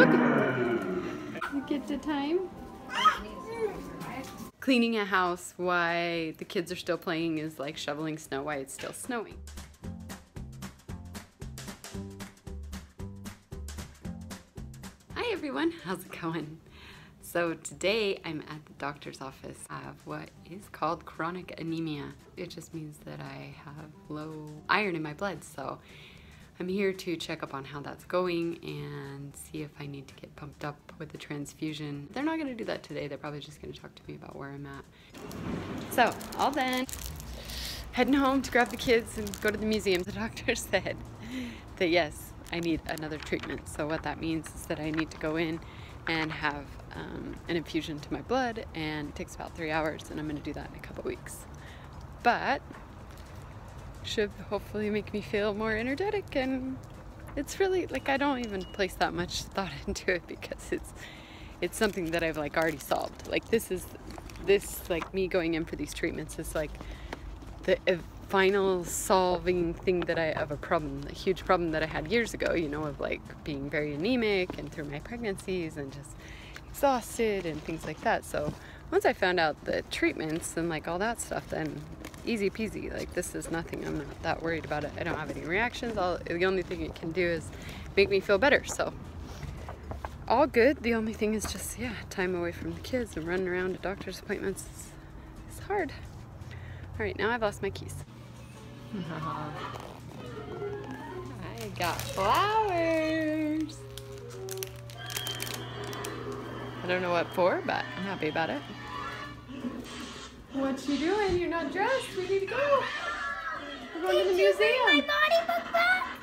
Look! Get the time. Cleaning a house while the kids are still playing is like shoveling snow while it's still snowing. Hi everyone, how's it going? So today I'm at the doctor's office. I have what is called chronic anemia. It just means that I have low iron in my blood. So I'm here to check up on how that's going and see if I need to get pumped up with the transfusion. They're not gonna do that today. They're probably just gonna talk to me about where I'm at. So all done. Heading home to grab the kids and go to the museum. The doctor said that yes, I need another treatment. So what that means is that I need to go in and have um, an infusion to my blood and it takes about three hours and I'm gonna do that in a couple weeks. But should hopefully make me feel more energetic and it's really like I don't even place that much thought into it because it's it's something that I've like already solved. Like this is this like me going in for these treatments is like the uh, final solving thing that I of a problem a huge problem that I had years ago you know of like being very anemic and through my pregnancies and just exhausted and things like that. So once I found out the treatments and like all that stuff then easy peasy. Like this is nothing. I'm not that worried about it. I don't have any reactions. All the only thing it can do is make me feel better. So all good. The only thing is just yeah, time away from the kids and running around to doctor's appointments. It's, it's hard. All right, now I've lost my keys. I got flowers. I don't know what for, but I'm happy about it. What you doing? You're not dressed. We need to go. We're going Did to the museum.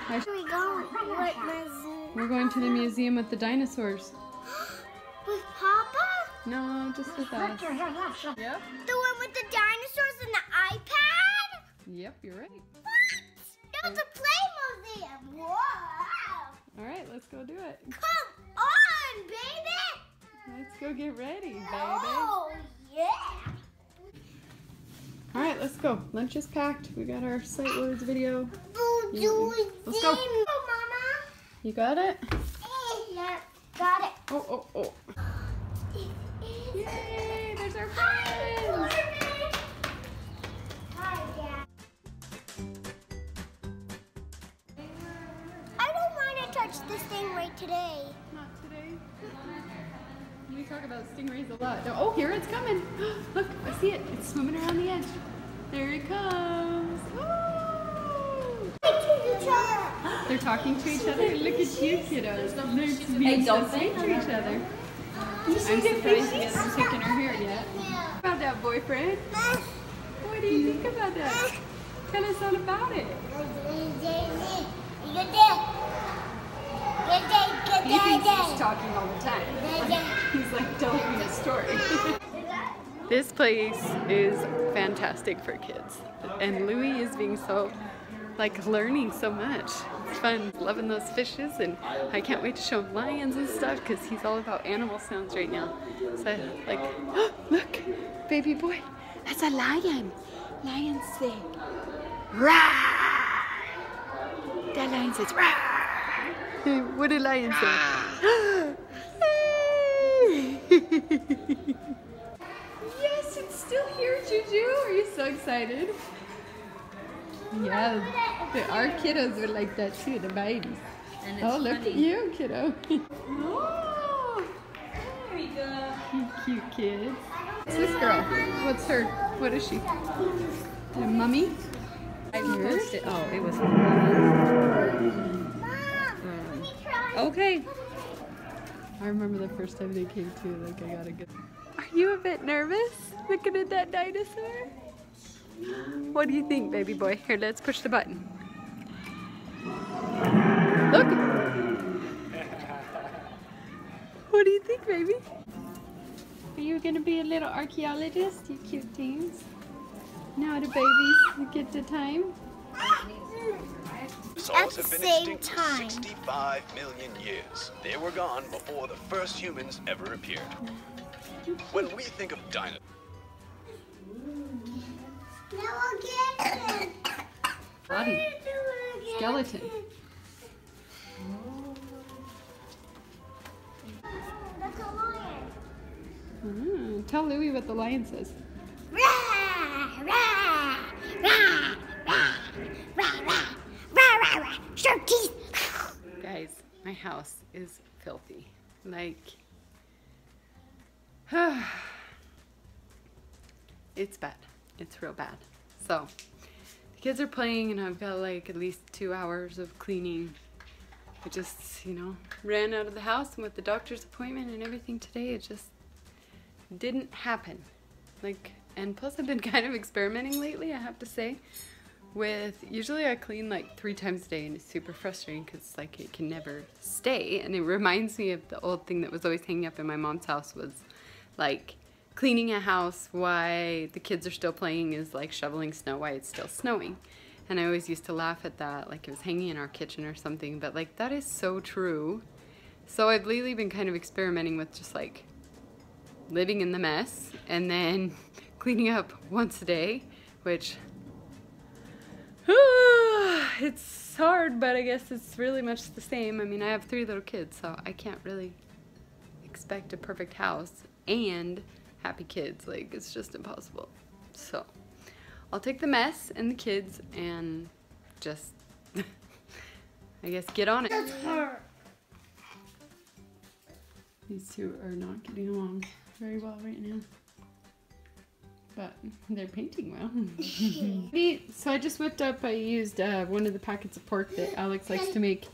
Where are we going? We're going to the museum with the dinosaurs. with Papa? No, just with us. Yep. The one with the dinosaurs and the iPad? Yep, you're right. What? No, the play museum. Wow. All right, let's go do it. Come on, baby. Let's go get ready, baby. Oh, yeah. All right, let's go. Lunch is packed. We got our sight words video. You, let's go. You got it? Yeah, got it. Oh, oh, oh. Yay, there's our friends. Hi, Dad. I don't want to touch this thing right today. We talk about stingrays a lot. Oh, here it's coming. Look, I see it. It's swimming around the edge. There it comes. Oh. They're talking to each other. Look at you, kiddos. They're being so sweet to each other. I'm surprised he hasn't taken her hair yet. About that boyfriend. What do you think about that? Tell us all about it. He's talking all the time. He's like telling me a story. this place is fantastic for kids. And Louis is being so, like learning so much. It's fun, loving those fishes and I can't wait to show him lions and stuff because he's all about animal sounds right now. So like, oh, look, baby boy, that's a lion. Lion say, rah. That lion says, rah. what did lion say? Ah. yes, it's still here, Juju. Are you so excited? Yeah, the, our kiddos are like that too, the babies. oh, look funny. at you, kiddo. oh, there we go. You cute kids. What's this girl? What's her? What is she? The mummy? I posted. Oh, it was. Okay. I remember the first time they came too, like I gotta get. Are you a bit nervous looking at that dinosaur? What do you think, baby boy? Here, let's push the button. Look! What do you think, baby? Are you gonna be a little archaeologist, you cute things? Now the babies get the time? Dinosaurs have been extinct time. for 65 million years. They were gone before the first humans ever appeared. When we think of dinosaurs... Body. Skeleton. Mm, tell Louie what the lion says. My house is filthy. Like, it's bad. It's real bad. So, the kids are playing, and I've got like at least two hours of cleaning. I just, you know, ran out of the house and with the doctor's appointment and everything today, it just didn't happen. Like, and plus, I've been kind of experimenting lately, I have to say with usually I clean like three times a day and it's super frustrating because like it can never stay and it reminds me of the old thing that was always hanging up in my mom's house was like cleaning a house why the kids are still playing is like shoveling snow while it's still snowing. And I always used to laugh at that like it was hanging in our kitchen or something but like that is so true. So I've lately been kind of experimenting with just like living in the mess and then cleaning up once a day which it's hard, but I guess it's really much the same. I mean, I have three little kids, so I can't really expect a perfect house and happy kids. Like, it's just impossible. So, I'll take the mess and the kids and just, I guess, get on it. That's hard. These two are not getting along very well right now but they're painting well. so I just whipped up, I used uh, one of the packets of pork that Alex likes to make,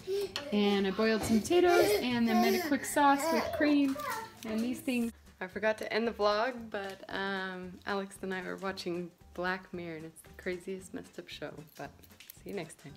and I boiled some potatoes and then made a quick sauce with cream and these things. I forgot to end the vlog, but um, Alex and I were watching Black Mirror, and it's the craziest messed up show, but see you next time.